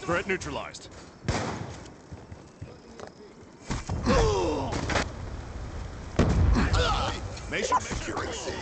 Threat neutralized. Measure accuracy.